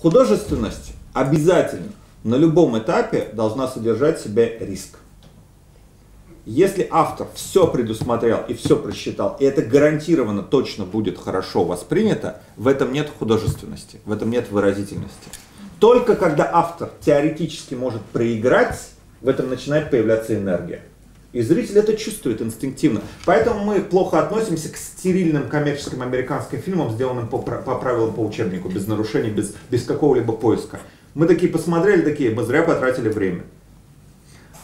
художественность обязательно на любом этапе должна содержать в себе риск. Если автор все предусмотрел и все просчитал, и это гарантированно точно будет хорошо воспринято, в этом нет художественности, в этом нет выразительности. Только когда автор теоретически может проиграть, в этом начинает появляться энергия. И зритель это чувствует инстинктивно. Поэтому мы плохо относимся к стерильным коммерческим американским фильмам, сделанным по, по правилам по учебнику, без нарушений, без, без какого-либо поиска. Мы такие посмотрели, такие, мы зря потратили время.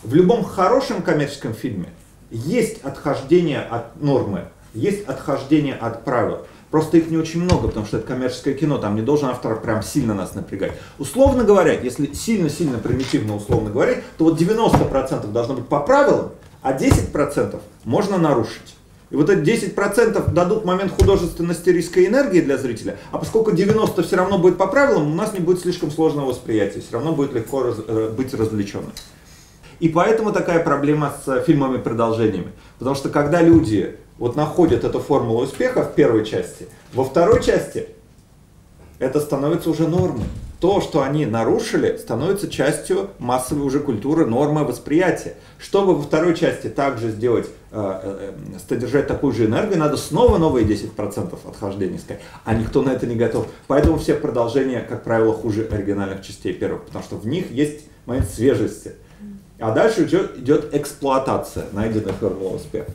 В любом хорошем коммерческом фильме есть отхождение от нормы, есть отхождение от правил. Просто их не очень много, потому что это коммерческое кино, там не должен автор прям сильно нас напрягать. Условно говоря, если сильно-сильно примитивно условно говорить, то вот 90% должно быть по правилам, а 10% можно нарушить. И вот эти 10% дадут момент художественности риска энергии для зрителя, а поскольку 90% все равно будет по правилам, у нас не будет слишком сложного восприятия, все равно будет легко раз, э, быть развлеченным. И поэтому такая проблема с фильмами-продолжениями. Потому что когда люди вот находят эту формулу успеха в первой части, во второй части это становится уже нормой то, что они нарушили, становится частью массовой уже культуры, нормы восприятия. Чтобы во второй части также сделать, э, э, содержать такую же энергию, надо снова новые 10% отхождения искать. А никто на это не готов. Поэтому все продолжения, как правило, хуже оригинальных частей первых, потому что в них есть момент свежести. А дальше идет, эксплуатация найденных формул успеха.